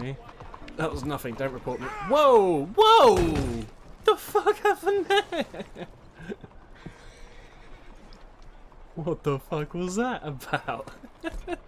me. That was nothing. Don't report me. Whoa! Whoa! The fuck happened there? What the fuck was that about?